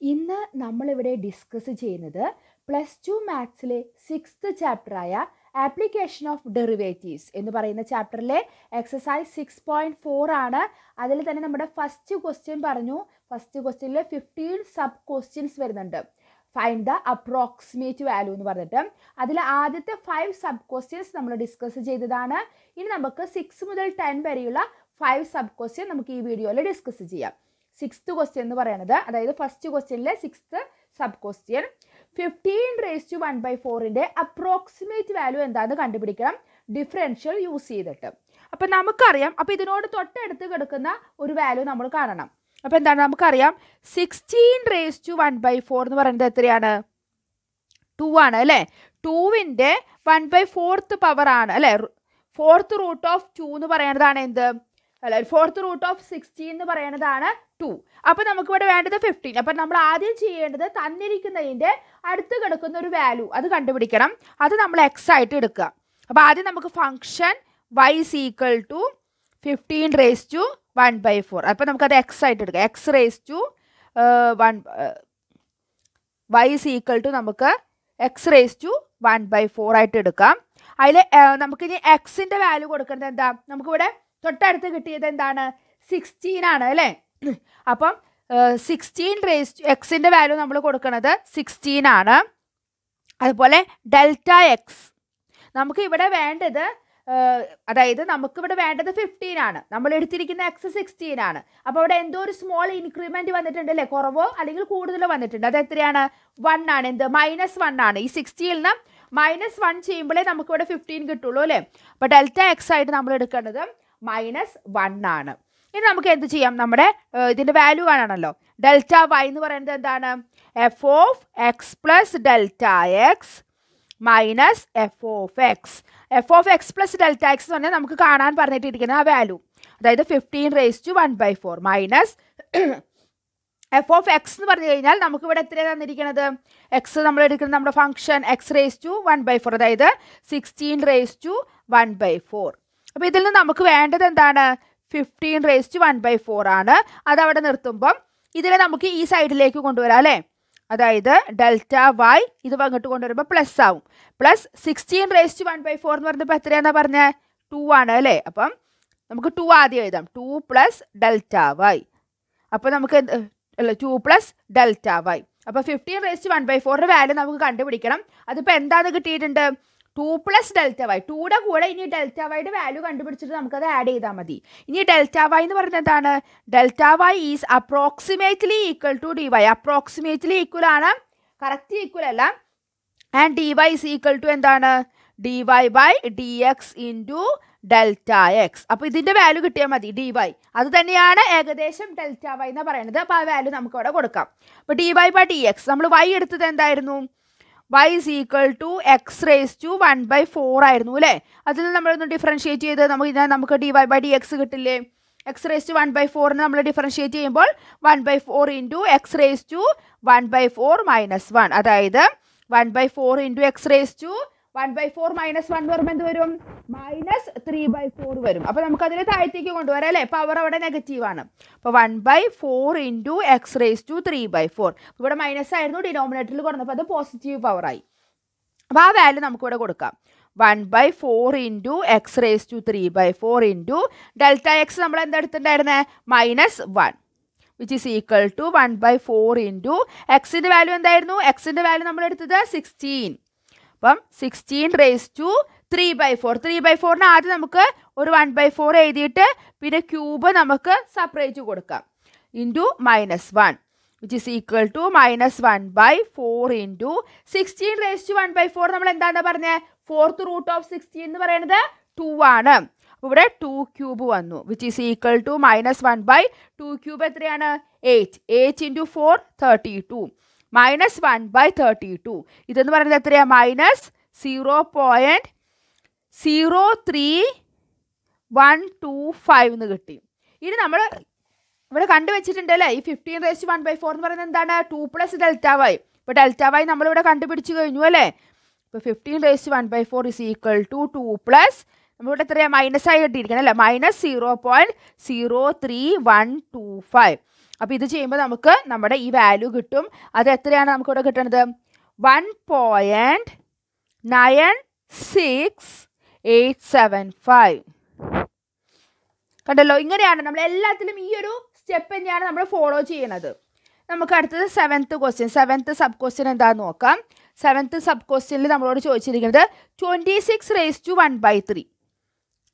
ഇന്ന് നമ്മളിവിടെ ഡിസ്കസ് ചെയ്യുന്നത് പ്ലസ് ടു മാത്സിലെ സിക്സ്ത് ചാപ്റ്ററായ ആപ്ലിക്കേഷൻ ഓഫ് ഡെറിവേറ്റീവ്സ് എന്ന് പറയുന്ന ചാപ്റ്ററിലെ എക്സസൈസ് സിക്സ് പോയിന്റ് ഫോർ ആണ്. അതിൽ തന്നെ നമ്മുടെ ഫസ്റ്റ് ക്വസ്റ്റ്യൻ പറഞ്ഞു. ഫസ്റ്റ് ക്വസ്റ്റ്യനിൽ ഫിഫ്റ്റീൻ സബ് ക്വസ്റ്റ്യൻസ് വരുന്നുണ്ട്. ഫൈൻഡ് ദ അപ്രോക്സിമേറ്റ് വാല്യൂ എന്ന് പറഞ്ഞിട്ട്. അതിൽ ആദ്യത്തെ ഫൈവ് സബ് ക്വസ്റ്റ്യൻസ് നമ്മൾ ഡിസ്കസ് ചെയ്തതാണ്. ഇനി നമുക്ക് സിക്സ് മുതൽ ടെൻ വരെയുള്ള ഫൈവ് സബ് ക്വസ്റ്റ്യൻ നമുക്ക് ഈ വീഡിയോയിൽ ഡിസ്കസ് ചെയ്യാം. സിക്സ്ത് ക്വസ്റ്റ്യൻ എന്ന് പറയുന്നത് അതായത് first ക്വസ്റ്റ്യനിലെ sixth sub question fifteen raise to one by ഫോറിന്റെ അപ്രോക്സിമേറ്റ് വാല്യൂ എന്താണെന്ന് കണ്ടുപിടിക്കണം. ഡിഫറൻഷ്യൽ യൂസ് ചെയ്തിട്ട്. അപ്പം നമുക്കറിയാം അപ്പം ഇതിനോട് തൊട്ടടുത്ത് കിടക്കുന്ന ഒരു വാല്യൂ നമ്മൾ കാണണം. അപ്പം എന്താണ് നമുക്കറിയാം? Sixteen raise to one by four എന്ന് പറയുന്നത് എത്രയാണ്? ടു ആണ് അല്ലേ? ടൂവിന്റെ വൺ ബൈ ഫോർത്ത് പവർ ആണ്. അല്ലേ? ഫോർത്ത് റൂട്ട് ഓഫ് ടു എന്ന് പറയുന്നതാണ് എന്ത്? അല്ല ഫോർത്ത് റൂട്ട് ഓഫ് സിക്സ്റ്റീൻ എന്ന് പറയുന്നതാണ് ടു നമുക്ക് ഇവിടെ വേണ്ടത് ഫിഫ്റ്റീൻ അപ്പം നമ്മൾ ആദ്യം ചെയ്യേണ്ടത് തന്നിരിക്കുന്നതിന്റെ അടുത്ത് കിടക്കുന്ന ഒരു വാല്യൂ അത് കണ്ടുപിടിക്കണം. അത് നമ്മൾ എക്സ് ആയിട്ട് എടുക്കുക. അപ്പോൾ ആദ്യം നമുക്ക് function Y is equal to fifteen raise to one by four അപ്പോൾ നമുക്കത് എക്സ് ആയിട്ട് എടുക്കാം. X raise to one Y is equal to നമുക്ക് X raise to one by four ആയിട്ട് എടുക്കാം. അതിൽ നമുക്കിനി എക്സിന്റെ വാല്യൂ കൊടുക്കുന്നത് എന്താ? നമുക്കിവിടെ തൊട്ടടുത്ത് കിട്ടിയത് എന്താണ്? സിക്സ്റ്റീൻ ആണ് അല്ലേ? അപ്പം സിക്സ്റ്റീൻ റേസ് എക്സിന്റെ വാല്യൂ നമ്മൾ കൊടുക്കുന്നത് സിക്സ്റ്റീൻ ആണ്. അതുപോലെ ഡെൽറ്റ എക്സ് നമുക്ക് ഇവിടെ വേണ്ടത് അതായത് നമുക്കിവിടെ വേണ്ടത് ഫിഫ്റ്റീൻ ആണ്. നമ്മൾ എടുത്തിരിക്കുന്ന എക്സ് സിക്സ്റ്റീൻ ആണ്. അപ്പോൾ അവിടെ എന്തോ ഒരു സ്മോൾ ഇൻക്രിമെന്റ് വന്നിട്ടുണ്ട് അല്ലേ? കുറവോ അല്ലെങ്കിൽ കൂടുതലോ വന്നിട്ടുണ്ട്? അത് എത്രയാണ്? വൺ ആണ്. എന്ത്? മൈനസ് വൺ ആണ്. ഈ സിക്സ്റ്റിയിൽ നിന്ന് മൈനസ് വൺ ചെയ്യുമ്പോഴേ നമുക്കിവിടെ ഫിഫ്റ്റീൻ കിട്ടുള്ളൂ അല്ലേ? അപ്പോൾ ഡെൽറ്റ എക്സ് ആയിട്ട് നമ്മൾ എടുക്കേണ്ടത് മൈനസ് വൺ ആണ്. ഇനി നമുക്ക് എന്ത് ചെയ്യാം? നമ്മുടെ ഇതിന്റെ വാല്യൂ കാണാണല്ലോ. ഡെൽറ്റ വൈ എന്ന് പറയുന്നത് എന്താണ്? F of X plus delta X minus F of X F of X plus delta X എന്ന് പറഞ്ഞാൽ നമുക്ക് കാണാൻ പറഞ്ഞിട്ടിരിക്കുന്ന ആ വാല്യൂ അതായത് fifteen raise to one by four minus F of X എന്ന് പറഞ്ഞു കഴിഞ്ഞാൽ നമുക്ക് ഇവിടെ എത്രയാണ് തന്നിരിക്കുന്നത്? എക്സ് നമ്മൾ എടുക്കുന്ന നമ്മുടെ function X raise to one by four അതായത് sixteen raise to one by four അപ്പോൾ ഇതിൽ നിന്ന് നമുക്ക് വേണ്ടത് എന്താണ്? Fifteen raise to one by four ആണ്. അതവിടെ നിർത്തുമ്പം ഇതിനെ നമുക്ക് ഈ സൈഡിലേക്ക് കൊണ്ടുവരാം അല്ലേ? അതായത് ഡെൽറ്റ വൈ ഇത് അങ്ങോട്ട് കൊണ്ടുവരുമ്പോൾ പ്ലസ് ആവും. Plus sixteen raise to one by four എന്ന് പറഞ്ഞപ്പോൾ എത്രയാണെന്നാ പറഞ്ഞത് ടു ആണ് അല്ലേ? അപ്പം നമുക്ക് ടു ആദ്യം എഴുതാം. ടു പ്ലസ് ഡെൽറ്റ വൈ അപ്പോൾ നമുക്ക് അല്ല ടു പ്ലസ് ഡെൽറ്റ വൈ അപ്പോൾ fifteen raise to one by ഫോറിന്റെ വാല്യൂ നമുക്ക് കണ്ടുപിടിക്കണം. അതിപ്പോൾ എന്താണ് കിട്ടിയിട്ടുണ്ട്? ടു പ്ലസ് ഡെൽറ്റ വൈ ടൂടെ കൂടെ ഇനി ഡെൽറ്റ വൈയുടെ വാല്യൂ കണ്ടുപിടിച്ചിട്ട് നമുക്കത് ആഡ് ചെയ്താൽ മതി. ഇനി ഡെൽറ്റ വൈ എന്ന് പറയുന്നത് എന്താണ്? Delta Y is approximately equal to D Y approximately equal ആണ്. കറക്റ്റ് ഈക്വൽ അല്ല. And D Y is equal to എന്താണ്? D Y by D X into delta X അപ്പോൾ ഇതിന്റെ വാല്യൂ കിട്ടിയാൽ മതി ഡി വൈ അത് തന്നെയാണ് ഏകദേശം ഡെൽറ്റ വൈ എന്ന് പറയുന്നത്. അപ്പോൾ ആ വാല്യൂ നമുക്ക് അവിടെ കൊടുക്കാം. അപ്പോൾ D Y by D X നമ്മൾ വൈ എടുത്തത് എന്തായിരുന്നു? Y is equal to X raise to one by four ആയിരുന്നു അല്ലേ? അതിൽ നിന്ന് നമ്മളൊന്ന് ഡിഫറൻഷിയേറ്റ് ചെയ്ത് നമുക്ക് ഇതിനെ നമുക്ക് D Y by D X കിട്ടില്ലേ X raise to one by ഫോറിന് നമ്മൾ ഡിഫറൻഷിയേറ്റ് ചെയ്യുമ്പോൾ one by four into X raise to one by four minus one അതായത് one by four into X raise to one by four minus one വരുമ്പോൾ എന്ത് വരും? Minus three by four വരും. അപ്പോൾ നമുക്ക് അതിനെ താഴത്തേക്ക് കൊണ്ടുവരാം അല്ലേ? പവർ അവിടെ നെഗറ്റീവാണ് അപ്പോൾ one by four into X raise to three by four ഇവിടെ മൈനസ് ആയിരുന്നു ഡിനോമിനേറ്ററിൽ കുറഞ്ഞപ്പോൾ അത് പോസിറ്റീവ് പവറായി അപ്പോൾ ആ വാല്യൂ നമുക്കിവിടെ കൊടുക്കാം. One by four into X raise to three by four into delta X നമ്മൾ എന്താ എടുത്തിട്ടുണ്ടായിരുന്നത് minus one which is equal to one by four into എക്സിന്റെ വാല്യൂ എന്തായിരുന്നു? എക്സിന്റെ വാല്യൂ നമ്മൾ എടുത്തത് സിക്സ്റ്റീൻ അപ്പം sixteen raise to three by four three by ഫോറിന് ആദ്യം നമുക്ക് ഒരു വൺ ബൈ ഫോർ എഴുതിയിട്ട് പിന്നെ ക്യൂബ് നമുക്ക് സെപ്പറേറ്റ് കൊടുക്കാം. Into minus one which is equal to minus one by four into sixteen raise to one by four നമ്മൾ എന്താണ് പറഞ്ഞത് ഫോർത്ത് റൂട്ട് ഓഫ് സിക്സ്റ്റീൻ എന്ന് പറയുന്നത് ടു ആണ്. അപ്പോൾ ഇവിടെ ടു ക്യൂബ് വന്നു which is equal to minus one by two cube എത്രയാണ്? Eight eight into four thirty two minus one by thirty two ഇതെന്ന് പറയുന്നത് എത്രയാണ് minus zero point zero three one two five എന്ന് കിട്ടി. ഇനി നമ്മൾ ഇവിടെ കണ്ടുവച്ചിട്ടുണ്ട് അല്ലേ? ഈ fifteen raise one by four എന്ന് പറയുന്നത് എന്താണ്? ടു പ്ലസ് ഡെൽറ്റ വൈ ഇപ്പോൾ ഡെൽറ്റ വൈ നമ്മളിവിടെ കണ്ടുപിടിച്ച് കഴിഞ്ഞു അല്ലേ? ഇപ്പോൾ fifteen raise one by four is equal to two plus നമ്മളിവിടെ എത്രയാണ് മൈനസ് ആയി കിട്ടിയിരിക്കണം അല്ലേ? Minus zero point zero three one two five അപ്പോൾ ഇത് ചെയ്യുമ്പോൾ നമുക്ക് നമ്മുടെ ഈ വാല്യൂ കിട്ടും. അത് എത്രയാണ് നമുക്കിവിടെ കിട്ടുന്നത് one point nine six eight seven five കണ്ടല്ലോ? ഇങ്ങനെയാണ് നമ്മൾ എല്ലാത്തിലും ഈ ഒരു സ്റ്റെപ്പ് തന്നെയാണ് നമ്മൾ ഫോളോ ചെയ്യുന്നത് നമുക്ക് അടുത്തത് seventh question seventh sub question എന്താണെന്ന് നോക്കാം. സെവൻത്ത് സബ് ക്വസ്റ്റ്യനിൽ നമ്മളോട് ചോദിച്ചിരിക്കുന്നത് twenty six raise to one by three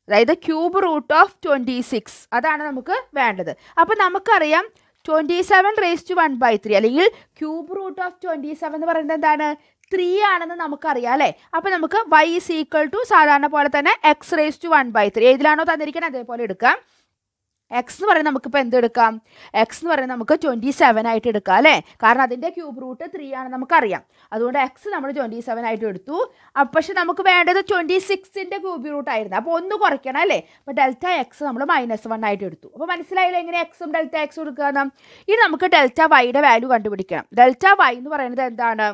അതായത് cube root of twenty six അതാണ് നമുക്ക് വേണ്ടത്. അപ്പോൾ നമുക്കറിയാം twenty seven raise to one by three അല്ലെങ്കിൽ cube root of twenty seven എന്ന് പറയുന്നത് എന്താണ്? ത്രീ ആണെന്ന് നമുക്കറിയാം അല്ലേ? അപ്പം നമുക്ക് വൈ ഈസ് ഈക്വൽ ടു സാധാരണ പോലെ തന്നെ x raise to one by three ഏതിലാണോ തന്നിരിക്കുന്നത്? അതേപോലെ എടുക്കാം. എക്സ് എന്ന് പറയുന്നത് നമുക്കിപ്പോൾ എന്ത് എടുക്കാം? എക്സ് എന്ന് പറയുന്നത് നമുക്ക് ട്വന്റി സെവൻ ആയിട്ട് എടുക്കാം അല്ലേ? കാരണം അതിന്റെ ക്യൂബ് റൂട്ട് ത്രീ ആണ് നമുക്കറിയാം. അതുകൊണ്ട് എക്സ് നമ്മൾ ട്വന്റി സെവൻ ആയിട്ട് എടുത്തു. പക്ഷെ നമുക്ക് വേണ്ടത് ട്വന്റി സിക്സിന്റെ ക്യൂബ് റൂട്ട് ആയിരുന്നു. അപ്പോൾ ഒന്ന് കുറയ്ക്കണം അല്ലേ? അപ്പോൾ ഡെൽറ്റ എക്സ് നമ്മൾ മൈനസ് വൺ ആയിട്ട് എടുത്തു. അപ്പോൾ മനസ്സിലായില്ല എങ്ങനെ എക്സും ഡെൽറ്റ എക്സും എടുക്കുക ഇനി നമുക്ക് ഡെൽറ്റ വൈയുടെ വാല്യൂ കണ്ടുപിടിക്കണം. ഡെൽറ്റ വൈ എന്ന് പറയുന്നത് എന്താണ്?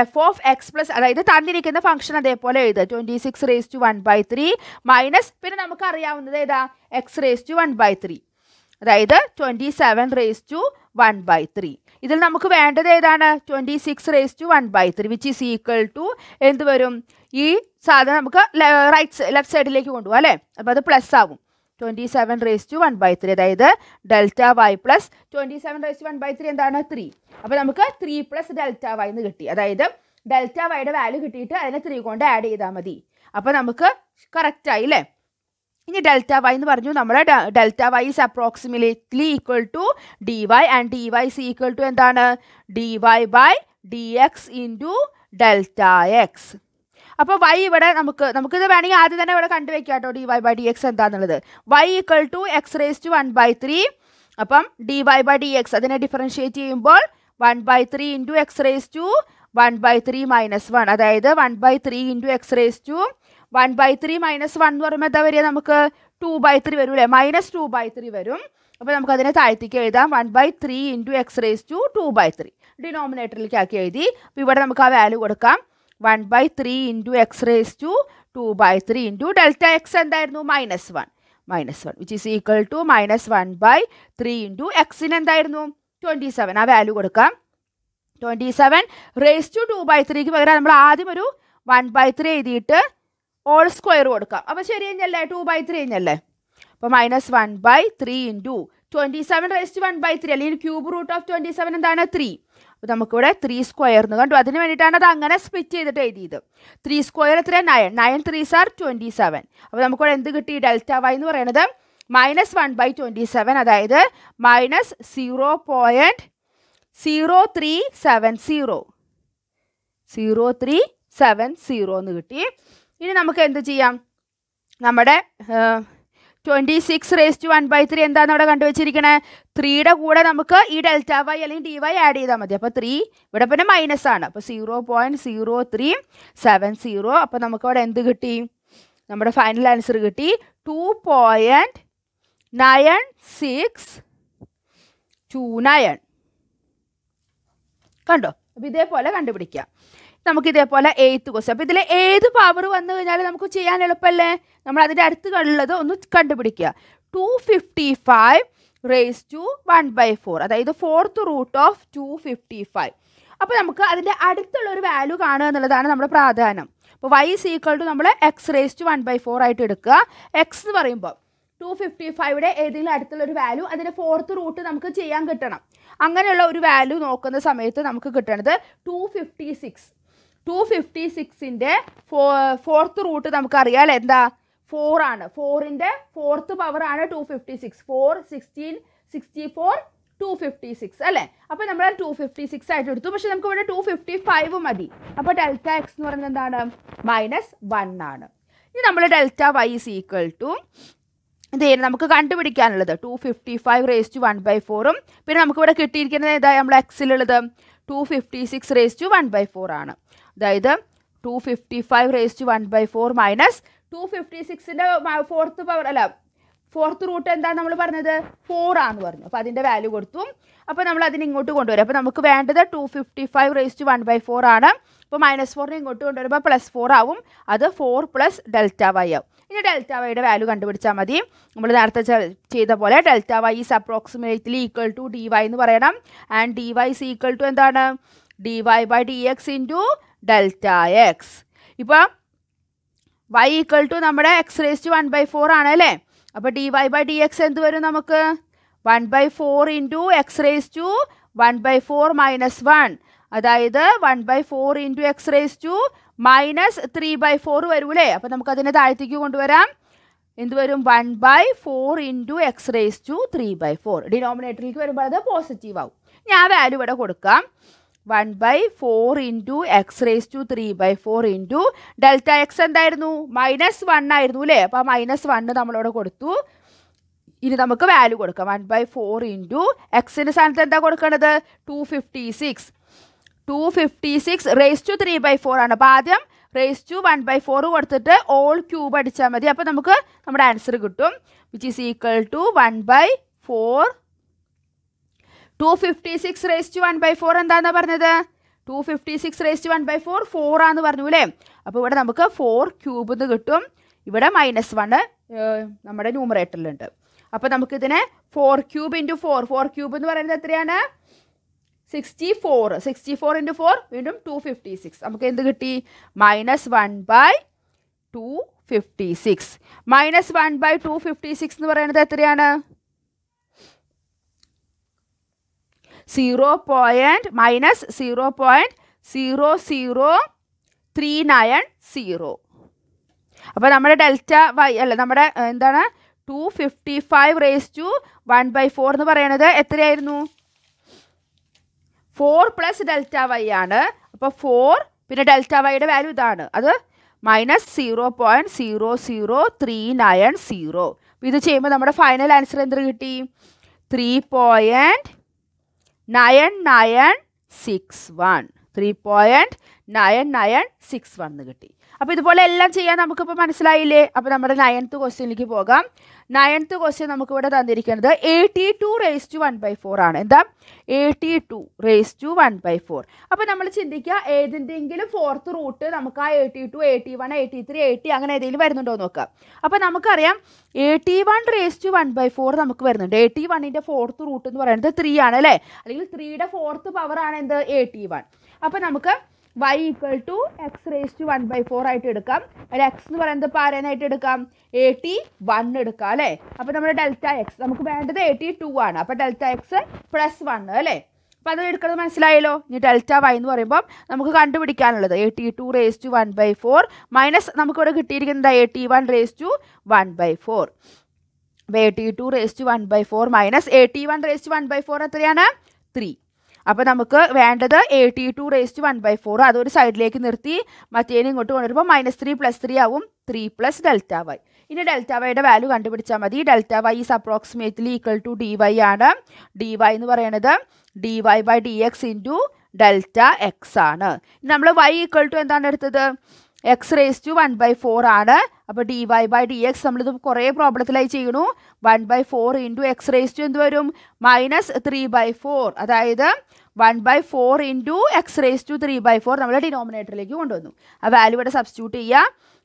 എഫ് ഓഫ് എക്സ് പ്ലസ് അതായത് തന്നിരിക്കുന്ന ഫംഗ്ഷൻ അതേപോലെ എഴുതുക. Twenty six raise to one by three minus പിന്നെ നമുക്ക് അറിയാവുന്നത് ഏതാ? X raise to one by three അതായത് twenty seven raise to one by three ഇതിൽ നമുക്ക് വേണ്ടത് ഏതാണ്? Twenty six raise to one by three which is equal to എന്ത് വരും? ഈ സാധനം നമുക്ക് റൈറ്റ് ലെഫ്റ്റ് സൈഡിലേക്ക് കൊണ്ടുപോകാം അല്ലേ? അപ്പോൾ അത് പ്ലസ് ആവും. Twenty seven raise to one by three അതായത് delta y plus twenty seven raise to one by three എന്താണ്? ത്രീ അപ്പോൾ നമുക്ക് ത്രീ പ്ലസ് ഡെൽറ്റ വൈ എന്ന് കിട്ടി. അതായത് ഡെൽറ്റ വൈയുടെ വാല്യൂ കിട്ടിയിട്ട് അതിനെ ത്രീ കൊണ്ട് ആഡ് ചെയ്താൽ മതി. അപ്പോൾ നമുക്ക് കറക്റ്റ് ആയി അല്ലേ ഇനി ഡെൽറ്റ വൈ എന്ന് പറഞ്ഞു. നമ്മുടെ delta y is approximately equal to d y and d y is equal to എന്താണ്? D y by d x into delta x അപ്പോൾ വൈ ഇവിടെ നമുക്ക് നമുക്കിത് വേണമെങ്കിൽ ആദ്യം തന്നെ ഇവിടെ കണ്ടുവെക്കാം കേട്ടോ d y by d x എന്താണെന്നുള്ളത് y equal to x raise to one by three അപ്പം d y by d x അതിനെ ഡിഫറൻഷിയേറ്റ് ചെയ്യുമ്പോൾ one by three into x raise to one by three minus one അതായത് one by three into x raise to one by three minus one എന്ന് പറയുമ്പോൾ എന്താ വരിക നമുക്ക്? To by three വരും അല്ലേ? മൈനസ് ടു ബൈ ത്രീ വരും. അപ്പോൾ നമുക്ക് അതിനെ താഴ്ത്തിക്ക് എഴുതാം. One by three into x raise to two by three ഡിനോമിനേറ്ററിലേക്ക് ആക്കി എഴുതി. അപ്പോൾ ഇവിടെ നമുക്ക് ആ വാല്യൂ കൊടുക്കാം. One by three into x raise to two by three into delta x എന്തായിരുന്നു? Minus one minus one which is equal to minus one by three into എക്സിന് എന്തായിരുന്നു? ട്വന്റി സെവൻ ആ വാല്യൂ കൊടുക്കാം. Twenty seven raise to two by ത്രീക്ക് പകരം നമ്മൾ ആദ്യം ഒരു one by three എഴുതിയിട്ട് ഓൾ സ്ക്വയർ കൊടുക്കാം. അപ്പോൾ ശരി കഴിഞ്ഞല്ലേ? ടു ബൈ ത്രീ കഴിഞ്ഞല്ലേ? അപ്പോൾ minus one by three into twenty seven raise to one by three അല്ലെങ്കിൽ cube root of twenty seven എന്താണ്? ത്രീ അപ്പോൾ നമുക്കിവിടെ ത്രീ സ്ക്വയർ എന്ന് കണ്ടു? അതിന് വേണ്ടിയിട്ടാണ് അത് അങ്ങനെ സ്പ്ലിറ്റ് ചെയ്തിട്ട് എഴുതിയത്. ത്രീ സ്ക്വയർ എത്ര nine nine three sir twenty seven അപ്പോൾ നമുക്കിവിടെ എന്ത് കിട്ടി? ഡെൽറ്റ വൈ എന്ന് പറയുന്നത് minus one by twenty seven അതായത് minus zero point zero three seven zero zero three seven zero എന്ന് കിട്ടി. ഇനി നമുക്ക് എന്ത് ചെയ്യാം? നമ്മുടെ twenty six raise to one by three എന്താണ് അവിടെ കണ്ടുവച്ചിരിക്കണേ? ത്രീയുടെ കൂടെ നമുക്ക് ഈ ഡെൽറ്റ വൈ അല്ലെങ്കിൽ ഡി വൈ ആഡ് ചെയ്താൽ മതി. അപ്പോൾ ത്രീ ഇവിടെ പിന്നെ മൈനസ് ആണ്. അപ്പോൾ zero point zero three seven zero അപ്പോൾ നമുക്ക് അവിടെ എന്ത് കിട്ടി? നമ്മുടെ ഫൈനൽ ആൻസർ കിട്ടി. Two point nine six two nine കണ്ടോ? അപ്പോൾ ഇതേപോലെ കണ്ടുപിടിക്കാം. നമുക്ക് ഇതേപോലെ എയ്ത്ത് ക്വസ്റ്റ്യൻ അപ്പോൾ ഇതിൽ ഏത് പവർ വന്നു കഴിഞ്ഞാൽ നമുക്ക് ചെയ്യാൻ എളുപ്പമല്ലേ നമ്മൾ അതിന്റെ അടുത്ത് ഉള്ളത് ഒന്ന് കണ്ടുപിടിക്കുക. Two fifty five raise to one by four അതായത് fourth root of two fifty five അപ്പോൾ നമുക്ക് അതിന്റെ അടുത്തുള്ള ഒരു വാല്യൂ കാണുക എന്നുള്ളതാണ് നമ്മുടെ പ്രാധാന്യം. അപ്പോൾ വൈ ഇസ് ഈക്വൾ ടു നമ്മൾ x raise to one by four ആയിട്ട് എടുക്കുക. എക്സ് എന്ന് പറയുമ്പോൾ ടു ഫിഫ്റ്റി ഫൈവിടെ ഏതെങ്കിലും അടുത്തുള്ള ഒരു വാല്യൂ അതിന്റെ ഫോർത്ത് റൂട്ട് നമുക്ക് ചെയ്യാൻ കിട്ടണം. അങ്ങനെയുള്ള ഒരു വാല്യൂ നോക്കുന്ന സമയത്ത് നമുക്ക് കിട്ടണത് two fifty six two fifty സിക്സിന്റെ fourth root നമുക്കറിയാം അല്ലേ? എന്താ? ഫോർ ആണ്. ഫോറിന്റെ ഫോർത്ത് പവർ ആണ് two fifty six four sixteen sixty four two fifty six അല്ലേ? അപ്പോൾ നമ്മൾ ടു ഫിഫ്റ്റി സിക്സ് ആയിട്ട് എടുത്തു. പക്ഷെ നമുക്ക് ഇവിടെ ടു ഫിഫ്റ്റി ഫൈവ് മതി. അപ്പോൾ ഡെൽറ്റ എക്സ് എന്ന് പറയുന്നത് എന്താണ്? മൈനസ് വൺ ആണ്. ഇനി നമ്മൾ delta y is equal to ഇത് നമുക്ക് കണ്ടുപിടിക്കാനുള്ളത്. Two fifty five raise to one by ഫോറും പിന്നെ നമുക്കിവിടെ കിട്ടിയിരിക്കുന്നത് ഏതാ? നമ്മൾ എക്സിലുള്ളത് two fifty six raise to one by four ആണ്. അതായത് two fifty five raise to one by four minus two fifty സിക്സിന്റെ fourth power അല്ല ഫോർത്ത് റൂട്ട് എന്താണ് നമ്മൾ പറഞ്ഞത്? ഫോർ ആണെന്ന് പറഞ്ഞു. അപ്പോൾ അതിന്റെ വാല്യൂ കൊടുത്തു. അപ്പോൾ നമ്മൾ അതിന് ഇങ്ങോട്ട് കൊണ്ടുവരും. അപ്പോൾ നമുക്ക് വേണ്ടത് two fifty five raise to one by four ആണ്. അപ്പോൾ മൈനസ് ഫോറിനെ ഇങ്ങോട്ട് കൊണ്ടുവരുമ്പോൾ പ്ലസ് ഫോർ ആവും. അത് ഫോർ പ്ലസ് ഡെൽറ്റ വൈ ആവും. ഇനി ഡെൽറ്റ വൈയുടെ വാല്യൂ കണ്ടുപിടിച്ചാൽ മതി. നമ്മൾ നേരത്തെ ചെയ്ത പോലെ delta y is approximately equal to d y എന്ന് പറയണം. And d y is equal to എന്താണ്? D y by d x into delta x ഇപ്പോൾ വൈ ഈക്വൽ ടു നമ്മുടെ x raise to one by four ആണ് അല്ലേ? അപ്പോൾ d y by d x എന്ത് വരും നമുക്ക്? One by four into x raise to one by four minus one അതായത് one by four into x raise to minus three by four വരൂലേ അപ്പോൾ നമുക്കതിനെ താഴത്തേക്ക് കൊണ്ടുവരാം. എന്ത് വരും? One by four into x raise to three by four ഡിനോമിനേറ്ററിലേക്ക് വരുമ്പോൾ അത് പോസിറ്റീവ് ആവും. ഞാൻ വാല്യൂ ഇവിടെ കൊടുക്കാം. One by four into x raise to three by four into delta x എന്തായിരുന്നു? മൈനസ് വൺ ആയിരുന്നു അല്ലേ? അപ്പോൾ മൈനസ് വണ്ണ് നമ്മളോട് കൊടുത്തു. ഇനി നമുക്ക് വാല്യൂ കൊടുക്കാം. വൺ ബൈ ഫോർ ഇന്റു എക്സിന്റെ സ്ഥാനത്ത് എന്താ കൊടുക്കേണ്ടത് two fifty six. Two fifty six raise to three by four ആണ്. അപ്പോൾ ആദ്യം raise to one by four കൊടുത്തിട്ട് ഓൾ ക്യൂബ് അടിച്ചാൽ മതി. അപ്പോൾ നമുക്ക് നമ്മുടെ ആൻസർ കിട്ടും. Which is equal to one by four two fifty six raise to one by four എന്താണെന്ന് പറഞ്ഞത്? Two fifty six raise to one by four four ആണെന്ന് പറഞ്ഞു അല്ലേ അപ്പോൾ ഇവിടെ നമുക്ക് ഫോർ ക്യൂബ് എന്ന് കിട്ടും. ഇവിടെ മൈനസ് വണ് നമ്മുടെ ന്യൂമറേറ്ററിലുണ്ട് അപ്പോൾ നമുക്കിതിനെ four cube into four four cube എന്ന് പറയുന്നത് എത്രയാണ്? Sixty four sixty four into four വീണ്ടും ടു ഫിഫ്റ്റി സിക്സ് നമുക്ക് എന്ത് കിട്ടി? Minus one by two fifty six minus one by two fifty six എന്ന് പറയുന്നത് എത്രയാണ്? Zero point minus zero point zero zero three nine zero അപ്പോൾ നമ്മുടെ delta Y അല്ല നമ്മുടെ എന്താണ്? Two fifty five raise to one by four എന്ന് പറയണത് എത്രയായിരുന്നു? ഫോർ പ്ലസ് ഡെൽറ്റ വൈ ആണ്. അപ്പോൾ ഫോർ പിന്നെ ഡെൽറ്റ വൈയുടെ വാല്യൂ ഇതാണ്. അത് minus zero point zero zero three nine zero ഇത് ചെയ്യുമ്പോൾ നമ്മുടെ ഫൈനൽ ആൻസർ എന്ത് കിട്ടി? Three point nine nine six one three point nine nine six one എന്ന് കിട്ടി. അപ്പോൾ ഇതുപോലെ എല്ലാം ചെയ്യാൻ നമുക്കിപ്പോൾ മനസ്സിലായില്ലേ? അപ്പോൾ നമ്മുടെ നയൻത്ത് ക്വസ്റ്റ്യനിലേക്ക് പോകാം. നയൻത്ത് ക്വസ്റ്റ്യൻ നമുക്കിവിടെ തന്നിരിക്കുന്നത് eighty two raise to one by four ആണ്. എന്താ? Eighty two raise to one by four അപ്പോൾ നമ്മൾ ചിന്തിക്കുക ഏതിന്റെങ്കിലും ഫോർത്ത് റൂട്ട് നമുക്ക് ആ eighty two eighty one eighty three eighty അങ്ങനെ ഏതെങ്കിലും വരുന്നുണ്ടോ എന്ന് നോക്കാം. അപ്പോൾ നമുക്കറിയാം eighty one raise to one by four നമുക്ക് വരുന്നുണ്ട്. എയ്റ്റി വണ്ണിന്റെ ഫോർത്ത് റൂട്ട് എന്ന് പറയുന്നത് ത്രീ ആണ് അല്ലേ? അല്ലെങ്കിൽ ത്രീയുടെ ഫോർത്ത് പവർ ആണ് എന്ത്? എയ്റ്റി വൺ അപ്പോൾ നമുക്ക് y equal to x raise to one by four ആയിട്ട് എടുക്കാം. അതിൽ എക്സ് എന്ന് പറയുന്നത് പാരനായിട്ട് എടുക്കാം? എ ടി വൺ എടുക്കാം അല്ലേ? അപ്പോൾ നമ്മുടെ ഡെൽറ്റ എക്സ് നമുക്ക് വേണ്ടത് എ ടി ടു ആണ്. അപ്പോൾ ഡെൽറ്റ എക്സ് പ്ലസ് വൺ അല്ലേ? അപ്പോൾ അത് എടുക്കുന്നത് മനസ്സിലായല്ലോ? ഇനി ഡെൽറ്റ വൈ എന്ന് പറയുമ്പോൾ നമുക്ക് കണ്ടുപിടിക്കാനുള്ളത്. Eighty two raise to one by four minus നമുക്കിവിടെ കിട്ടിയിരിക്കുന്നത് eighty one raise to one by four അപ്പോൾ T two raise to one by four minus eighty one raise to one by four എത്രയാണ്? Three അപ്പോൾ നമുക്ക് വേണ്ടത് eighty two raise to one by four അതൊരു സൈഡിലേക്ക് നിർത്തി മറ്റേനെ ഇങ്ങോട്ട് കൊണ്ടുവരുമ്പോൾ മൈനസ് ത്രീ പ്ലസ് ത്രീ ആവും ത്രീ പ്ലസ് ഡെൽറ്റ വൈ ഇനി ഡെൽറ്റ വൈയുടെ വാല്യൂ കണ്ടുപിടിച്ചാൽ മതി. Delta y is approximately equal to d y ആണ്. ഡി വൈ എന്ന് പറയുന്നത് d y by d x into delta x ആണ് നമ്മൾ വൈ ഈക്വൽ ടു എന്താണ് എടുത്തത്? X raise to one by four ആണ്. അപ്പോൾ d y by d x നമ്മളിത് കുറേ പ്രോബ്ലത്തിലായി ചെയ്യണു. One by four into x raise to എന്ത് വരും? Minus three by four. അതായത് one by four into x raise to three by four നമ്മൾ ഡിനോമിനേറ്ററിലേക്ക് കൊണ്ടുവന്നു. ആ വാല്യൂ ഇവിടെ സബ്സ്റ്റിറ്റ്യൂട്ട് ചെയ്യുക.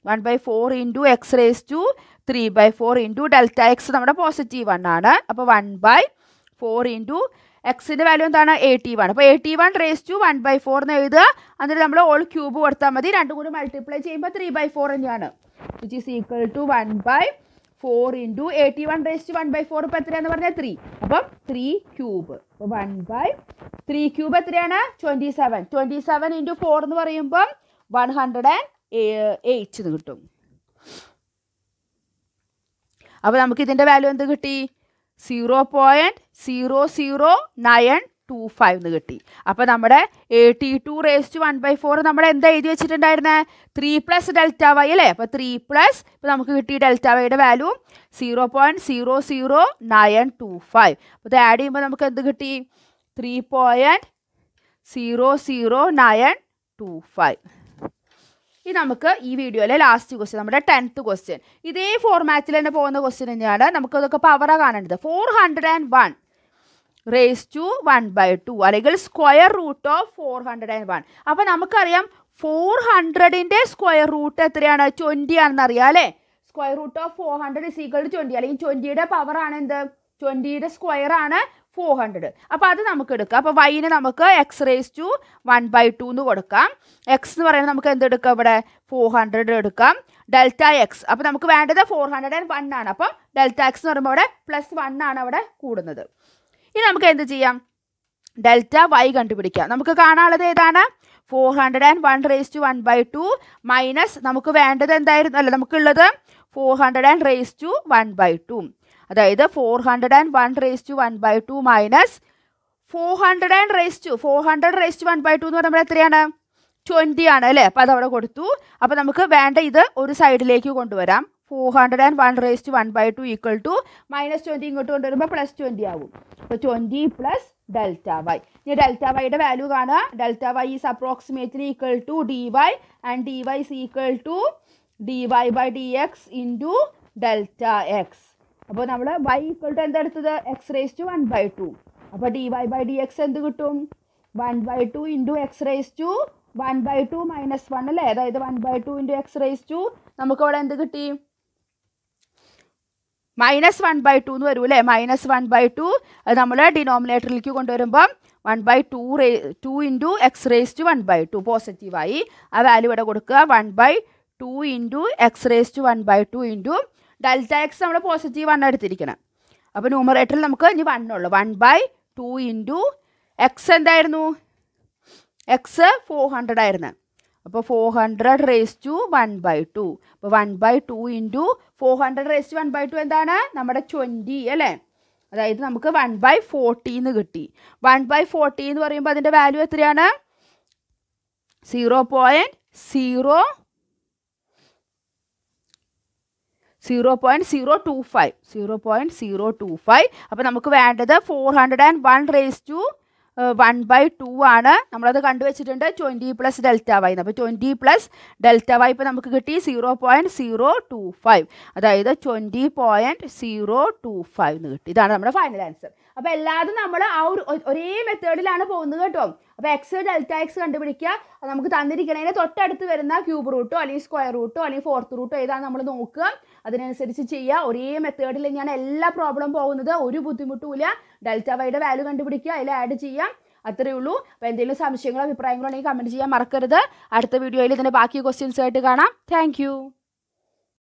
One by four into x raise to three by four into delta x നമ്മുടെ പോസിറ്റീവ് വൺ ആണ്. അപ്പോൾ വൺ ബൈ ഫോർ ഇന്റു എക്സിന്റെ വാല്യൂ എന്താണ്? Eighty one. അപ്പോൾ eighty one raise to one by four എന്ന് എഴുതുക. എന്നിട്ട് നമ്മൾ ഓൾ ക്യൂബ് കൊടുത്താൽ മതി. രണ്ടും കൂടി മൾട്ടിപ്ലൈ ചെയ്യുമ്പോൾ ത്രീ ബൈ ഫോർ തന്നെയാണ്. Which is equal to one by four into eighty one raised one by four ഇപ്പോൾ എത്രയാണെന്ന് പറഞ്ഞാൽ ത്രീ അപ്പം three cube one by three cube എത്രയാണ്? Twenty seven twenty seven into four എന്ന് പറയുമ്പം one hundred and eight എന്ന് കിട്ടും. അപ്പോൾ നമുക്ക് ഇതിന്റെ വാല്യൂ എന്ത് കിട്ടി? Zero point zero zero nine two five എന്ന് കിട്ടി. അപ്പോൾ നമ്മുടെ eighty two raise to one by four നമ്മൾ എന്താ എഴുതി വെച്ചിട്ടുണ്ടായിരുന്നത് ത്രീ പ്ലസ് ഡെൽറ്റ വൈ അല്ലേ? അപ്പോൾ ത്രീ പ്ലസ് ഇപ്പോൾ നമുക്ക് കിട്ടി ഡെൽറ്റ വൈയുടെ value zero point zero zero nine two five അപ്പോൾ ഇത് ആഡ് ചെയ്യുമ്പോൾ നമുക്ക് എന്ത് കിട്ടി? Three point zero zero nine two five ഇനി നമുക്ക് ഈ വീഡിയോയിലെ ലാസ്റ്റ് ക്വസ്റ്റ്യൻ നമ്മുടെ ടെൻത്ത് ക്വസ്റ്റ്യൻ ഇതേ ഫോർമാറ്റിൽ തന്നെ പോകുന്ന ക്വസ്റ്റ്യൻ തന്നെയാണ്. നമുക്ക് അതൊക്കെ പവറാണ് കാണേണ്ടത്. Four hundred and one raise to one by two അല്ലെങ്കിൽ square root of four hundred and one അപ്പോൾ നമുക്കറിയാം ഫോർ ഹൺഡ്രഡിന്റെ സ്ക്വയർ റൂട്ട് എത്രയാണ്? ട്വന്റി ആണെന്ന് അറിയാം അല്ലേ? Square root of four hundred is equal to twenty അല്ലെങ്കിൽ ട്വന്റിയുടെ പവർ ആണ് എന്ത്? ട്വന്റിയുടെ സ്ക്വയർ ആണ് ഫോർ ഹൺഡ്രഡ് അപ്പോൾ അത് നമുക്ക് എടുക്കാം. അപ്പോൾ വൈന് നമുക്ക് x raise two one by two എന്ന് കൊടുക്കാം. എക്സ് എന്ന് പറയുന്നത് നമുക്ക് എന്ത് എടുക്കാം ഇവിടെ? ഫോർ ഹൺഡ്രഡ് എടുക്കാം. ഡെൽറ്റ എക്സ് അപ്പോൾ നമുക്ക് വേണ്ടത് ഫോർ ഹൺഡ്രഡ് ആൻഡ് വൺ ആണ്. അപ്പോൾ ഡെൽറ്റ എക്സ് എന്ന് പറയുമ്പോൾ അവിടെ പ്ലസ് വൺ ആണ് അവിടെ കൂടുന്നത്. ഇനി നമുക്ക് എന്ത് ചെയ്യാം? ഡെൽറ്റ വൈ കണ്ടുപിടിക്കാം. നമുക്ക് കാണാനുള്ളത് ഏതാണ്? Four hundred and one raise two one by two minus നമുക്ക് വേണ്ടത് എന്തായിരുന്നു? അല്ല നമുക്കുള്ളത് four hundred and raise two one by two അതായത് four hundred and one raise two one by two minus four hundred and raise two four hundred raise two one by two എന്ന് പറയുമ്പോൾ എത്രയാണ്? Twenty ആണ് അല്ലേ? അപ്പോൾ അതവിടെ കൊടുത്തു. അപ്പോൾ നമുക്ക് വേണ്ട ഇത് ഒരു സൈഡിലേക്ക് കൊണ്ടുവരാം. Four hundred and one raise two one by two equal to minus twenty ഇങ്ങോട്ട് കൊണ്ടുവരുമ്പോൾ പ്ലസ് ട്വന്റി ആവും. അപ്പോൾ ട്വന്റി പ്ലസ് ഡെൽറ്റ വൈ ഇനി ഡെൽറ്റ വൈയുടെ വാല്യൂ കാണുക. Delta y is approximately equal to d y and d y is equal to d y by d x into delta x അപ്പോൾ നമ്മൾ y equal to എന്താ എടുത്തത്? X raise two one by two അപ്പോൾ d y by d x എന്ത് കിട്ടും? One by two into x raise two one by two minus one അല്ലേ? അതായത് one by two into x raise two നമുക്ക് അവിടെ എന്ത് കിട്ടി? മൈനസ് വൺ ബൈ ടു എന്ന് വരും അല്ലേ മൈനസ് വൺ ബൈ ടു അത് നമ്മൾ ഡിനോമിനേറ്ററിലേക്ക് കൊണ്ടുവരുമ്പം one by two raise two into x raise two one by two പോസിറ്റീവായി ആ വാല്യൂ ഇവിടെ കൊടുക്കുക. One by two into x raise two one by two into delta x നമ്മൾ പോസിറ്റീവ് ആണ് എടുത്തിരിക്കണം. അപ്പോൾ ന്യൂമറേറ്ററിൽ നമുക്ക് ഇനി one one by two into x എന്തായിരുന്നു? എക്സ് ഫോർ ഹൺഡ്രഡ് ആയിരുന്നു. അപ്പോൾ four hundred raise two one by two അപ്പോൾ one by two into four hundred raise two one by two എന്താണ്? നമ്മുടെ ട്വന്റി അല്ലേ? അതായത് നമുക്ക് വൺ ബൈ ഫോർട്ടി എന്ന് കിട്ടി. വൺ ബൈ ഫോർട്ടി എന്ന് പറയുമ്പോൾ അതിന്റെ വാല്യൂ എത്രയാണ്? Zero point zero zero point zero two five zero point zero two five അപ്പോൾ നമുക്ക് വേണ്ടത് four hundred and one raise two one by two ആണ്. നമ്മളത് കണ്ടുവച്ചിട്ടുണ്ട് ട്വന്റി പ്ലസ് ഡെൽറ്റ വൈ അപ്പോൾ ട്വന്റി പ്ലസ് ഡെൽറ്റ വൈ ഇപ്പോൾ നമുക്ക് കിട്ടി zero point zero two five അതായത് twenty point zero two five എന്ന് കിട്ടി. ഇതാണ് നമ്മുടെ ഫൈനൽ ആൻസർ അപ്പോൾ എല്ലാതും നമ്മൾ ആ ഒരു ഒരേ മെത്തേഡിലാണ് പോകുന്നത് കേട്ടോ. അപ്പോൾ എക്സ് ഡെൽറ്റ എക്സ് കണ്ടുപിടിക്കുക. നമുക്ക് തന്നിരിക്കുന്നതിന് തൊട്ടടുത്ത് വരുന്ന ക്യൂബ് റൂട്ടോ അല്ലെങ്കിൽ സ്ക്വയർ റൂട്ടോ അല്ലെങ്കിൽ ഫോർത്ത് റൂട്ടോ ഏതാണ് നമ്മൾ നോക്കുക. അതിനനുസരിച്ച് ചെയ്യുക ഒരേ മെത്തേഡിൽ ഞാൻ എല്ലാ പ്രോബ്ലം പോകുന്നത് ഒരു ബുദ്ധിമുട്ടുമില്ല. ഡെൽറ്റ വൈയുടെ വാല്യൂ കണ്ടുപിടിക്കുക. അതിൽ ആഡ് ചെയ്യാം. അത്രയേ ഉള്ളൂ. അപ്പോൾ എന്തെങ്കിലും സംശയങ്ങളോ അഭിപ്രായങ്ങളോ ഉണ്ടെങ്കിൽ കമന്റ് ചെയ്യാൻ മറക്കരുത്. അടുത്ത വീഡിയോയിൽ ഇതിന്റെ ബാക്കി ക്വസ്റ്റ്യൻസ് ആയിട്ട് കാണാം. താങ്ക്